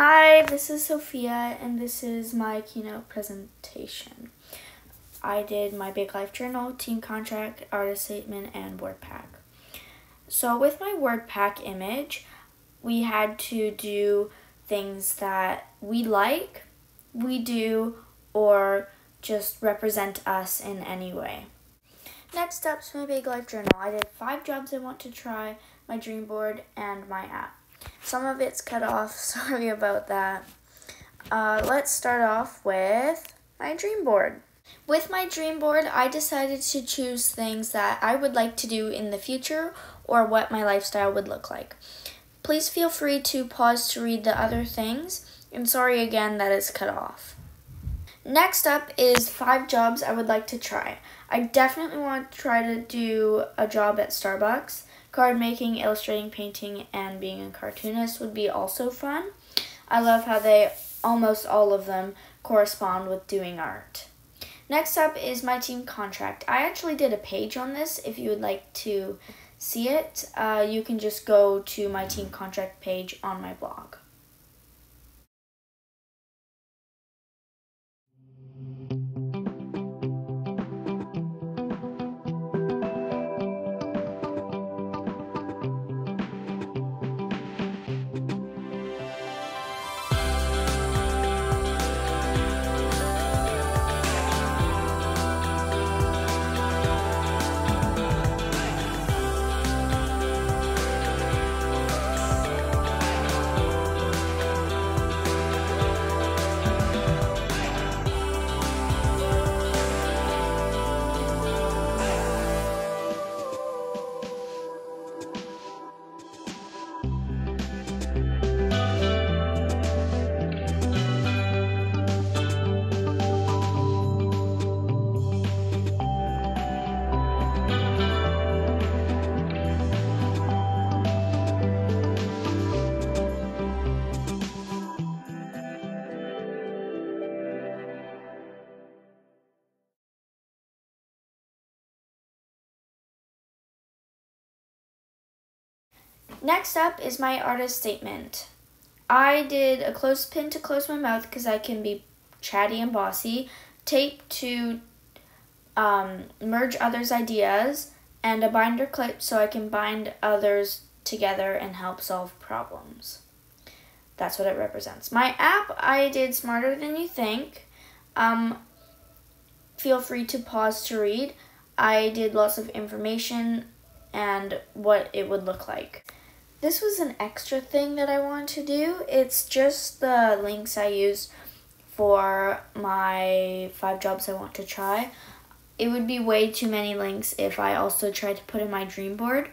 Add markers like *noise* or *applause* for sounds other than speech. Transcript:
Hi, this is Sofia, and this is my keynote presentation. I did my Big Life Journal, team contract, artist statement, and word pack. So, with my word pack image, we had to do things that we like, we do, or just represent us in any way. Next up's my Big Life Journal. I did five jobs I want to try, my dream board, and my app. Some of it's cut off, *laughs* sorry about that. Uh, let's start off with my dream board. With my dream board, I decided to choose things that I would like to do in the future or what my lifestyle would look like. Please feel free to pause to read the other things, and sorry again that it's cut off. Next up is five jobs I would like to try. I definitely want to try to do a job at Starbucks. Card making, illustrating, painting, and being a cartoonist would be also fun. I love how they, almost all of them, correspond with doing art. Next up is my team contract. I actually did a page on this. If you would like to see it, uh, you can just go to my team contract page on my blog. Next up is my artist statement. I did a clothespin to close my mouth because I can be chatty and bossy, tape to um, merge others' ideas, and a binder clip so I can bind others together and help solve problems. That's what it represents. My app, I did Smarter Than You Think. Um, feel free to pause to read. I did lots of information and what it would look like. This was an extra thing that I wanted to do. It's just the links I use for my five jobs I want to try. It would be way too many links if I also tried to put in my dream board.